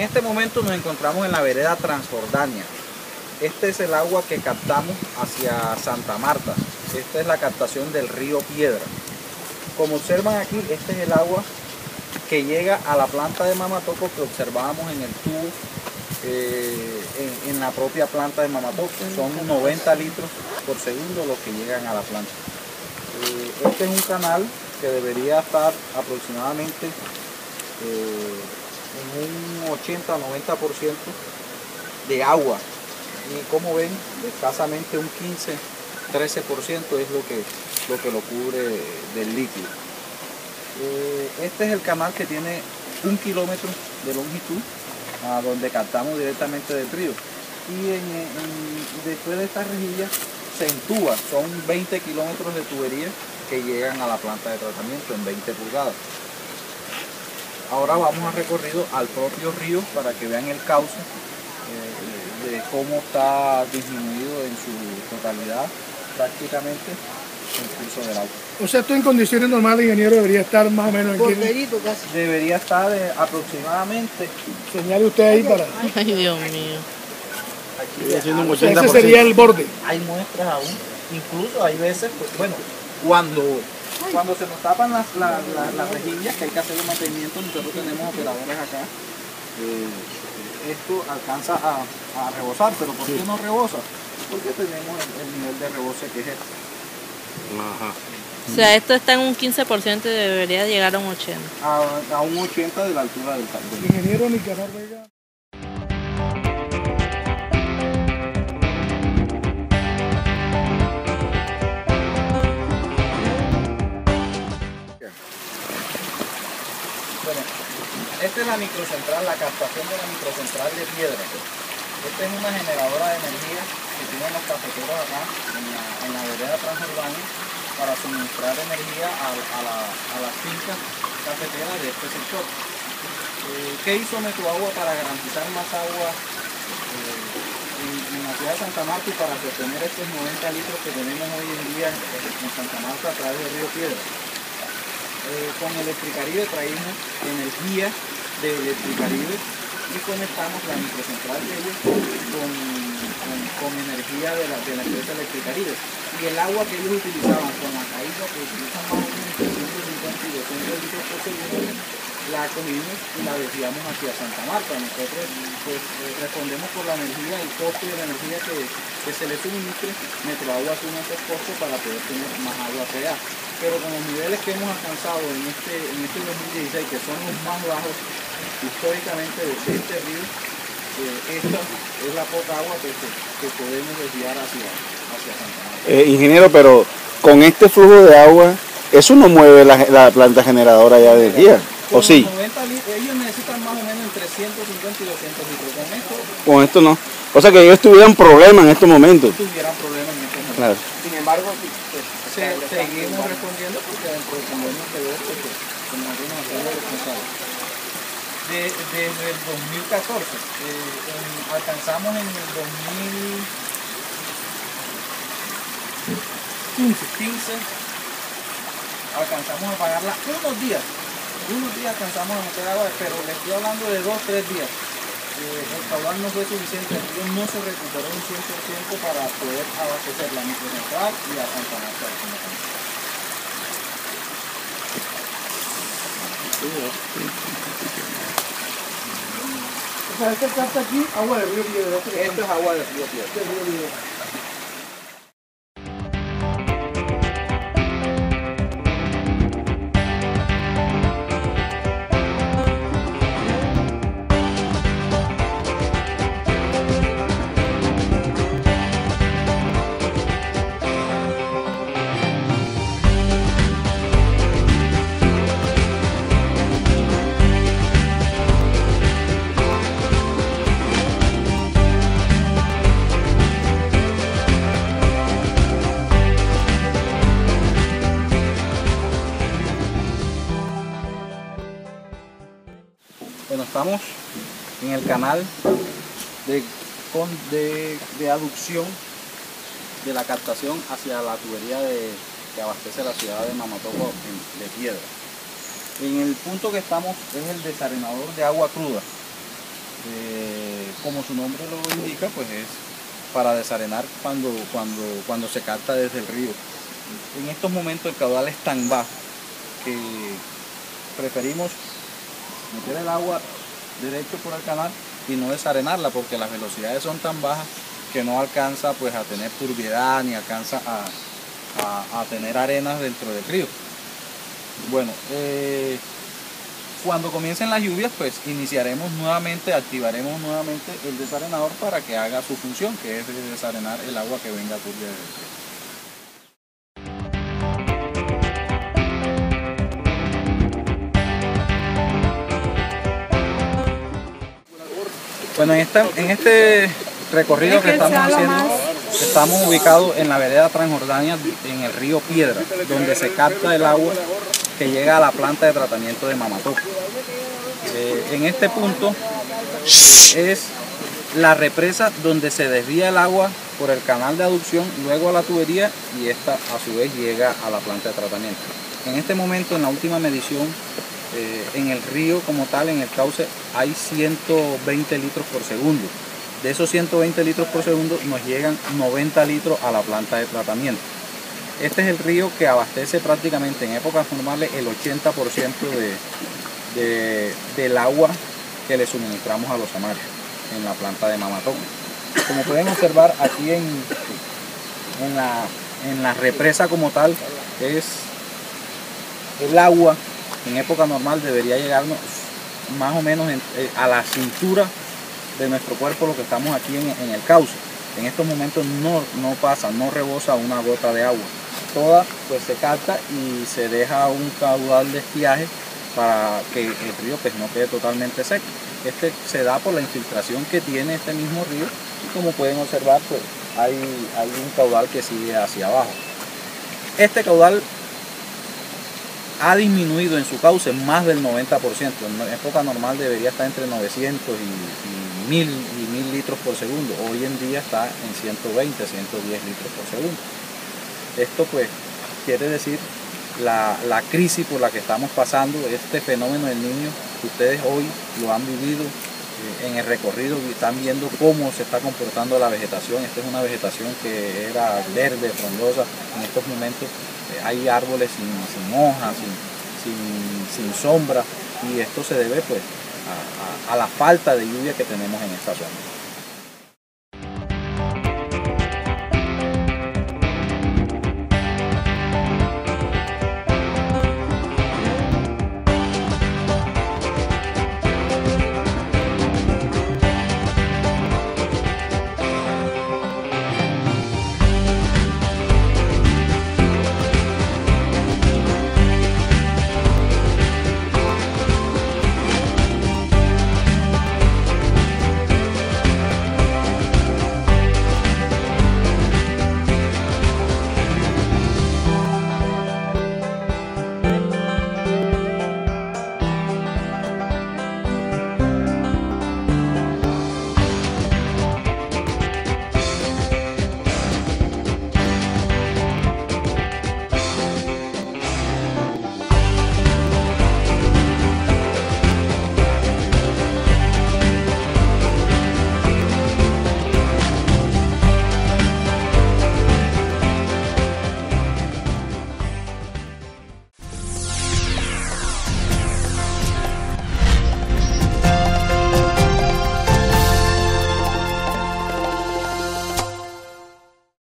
En este momento nos encontramos en la vereda Transjordania. Este es el agua que captamos hacia Santa Marta. Esta es la captación del río Piedra. Como observan aquí, este es el agua que llega a la planta de Mamatoco que observábamos en el tubo eh, en, la propia planta de Mamatoco. Son 90 litros por segundo los que llegan a la planta. Eh, este es un canal que debería estar aproximadamente eh, en un 80 90% de agua. Y como ven escasamente un 15 13% es lo que lo que lo cubre del líquido Eh, este es el canal que tiene un kilómetro de longitud a donde captamos directamente del río. Y después de esta rejilla se entuba son 20 kilómetros de tubería que llegan a la planta de tratamiento en 20 pulgadas Ahora vamos a recorrido al propio río para que vean el cauce eh, de cómo está disminuido en su totalidad prácticamente el curso del agua. O sea, esto en condiciones normales, ingeniero, debería estar más o menos en qué- casi. Debería estar de aproximadamente Señale usted ahí para... Ay, Dios mío. aquí. haciendo un O sea, 80%. ese sería el borde. Hay muestras aún, incluso hay veces, pues bueno, cuando, cuando se nos tapan las, las, las- las rejillas, que hay que hacer el mantenimiento, nosotros tenemos operadores acá, eh, esto alcanza a, a rebosar, pero ¿por qué no rebosa? Porque tenemos el, el nivel de rebose que es este. Ajá. O sea, esto está en un 15% y debería llegar a un 80%. a, a un 80 de la altura del carbón. Ingeniero Nicanor Vega. Esta es la microcentral, la captación de la microcentral de piedra. Esta es una generadora de energía que tienen los cafeteros acá en la, vereda transurbana para suministrar energía a, a la- a las fincas cafeteras de este sector. Eh, ¿Qué hizo Metroagua para garantizar más agua eh, en, la ciudad de Santa Marta y para sostener estos 90 litros que tenemos hoy en día en, en Santa Marta a través del río Piedra? Eh, con Electricaribe traímos energía de Electricaribe y conectamos la microcentral de ellos con, con- con energía de la, de la empresa Electricaribe. Y el agua que ellos utilizaban con la caída que utilizan más o menos entre 150 y 200 litros por segundo, la cogimos y la desviamos hacia Santa Marta. Nosotros pues, eh, respondemos por la energía, el costo de la energía que, que se le suministre, Metroagua asume ese costo para poder tener más agua allá. Pero con los niveles que hemos alcanzado en este, en este 2016, que son los más bajos históricamente de este río, eh, esta es la poca agua que, que podemos desviar hacia, hacia Santa. Eh, ingeniero, pero con este flujo de agua, eso no mueve la, la planta generadora ya de energía. ¿O sí? los 90 litros, ellos necesitan más o menos entre 150 y 200 litros. Con esto Con esto no. O sea que ellos tuvieran problemas en estos momentos. tuvieran problemas en este momento. Claro. Sin embargo, sí, pues, Se- seguimos respondiendo porque dentro del convenio porque como nosotros nos hacemos responsables. De- desde el 2014, eh, alcanzamos en el 2015, alcanzamos a pagarla unos días, unos días alcanzamos a meter agua, pero le estoy hablando de dos, tres días. Eh, el caudal no fue suficiente, el no se recuperó un 100% para poder abastecer la microcentral y a Santa Marta. De sea, este capta aquí agua de río Piedra. Esto es agua del río Piedra. En el canal de, de, de aducción de la captación hacia la tubería de- que abastece la ciudad de Mamatoco de piedra. En el punto que estamos es el desarenador de agua cruda. Eh, como su nombre lo indica, pues es para desarenar cuando, cuando, cuando se capta desde el río. En estos momentos el caudal es tan bajo que preferimos meter el agua derecho por el canal y no desarenarla porque las velocidades son tan bajas que no alcanza pues a tener turbiedad ni alcanza a, a- tener arenas dentro del río. Bueno, eh, cuando comiencen las lluvias pues iniciaremos nuevamente, activaremos nuevamente el desarenador para que haga su función que es de desarenar el agua que venga turbia del río. Bueno, en, esta, en este recorrido que estamos haciendo, estamos ubicados en la vereda Transjordania, en el río Piedra, donde se capta el agua que llega a la planta de tratamiento de Mamatoco. Eh, en este punto es la represa donde se desvía el agua por el canal de aducción, luego a la tubería y esta a su vez llega a la planta de tratamiento. En este momento, en la última medición, eh, en el río como tal, en el cauce, hay 120 litros por segundo. De esos 120 litros por segundo nos llegan 90 litros a la planta de tratamiento. Este es el río que abastece prácticamente en épocas normales el 80% de, de- del agua que le suministramos a los amarios en la planta de Mamatoco. Como pueden observar aquí en, en, la, en la represa como tal es el agua en época normal debería llegarnos más o menos en- eh, a la cintura de nuestro cuerpo lo que estamos aquí en, en el cauce. En estos momentos no, no pasa, no rebosa una gota de agua. Toda pues se capta y se deja un caudal de estiaje para que el río pues no quede totalmente seco. Este se da por la infiltración que tiene este mismo río y como pueden observar pues hay, hay un caudal que sigue hacia abajo. Este caudal ha disminuido en su cauce más del 90%. En época normal debería estar entre 900 y, y 1000 y 1000 litros por segundo. Hoy en día está en 120, 110 litros por segundo. Esto pues quiere decir la, la crisis por la que estamos pasando, este fenómeno del niño, ustedes hoy lo han vivido eh, en el recorrido y están viendo cómo se está comportando la vegetación. Esta es una vegetación que era verde, frondosa. En estos momentos hay árboles sin, sin hojas, sin, sombra y esto se debe pues a- a- a la falta de lluvia que tenemos en esta zona.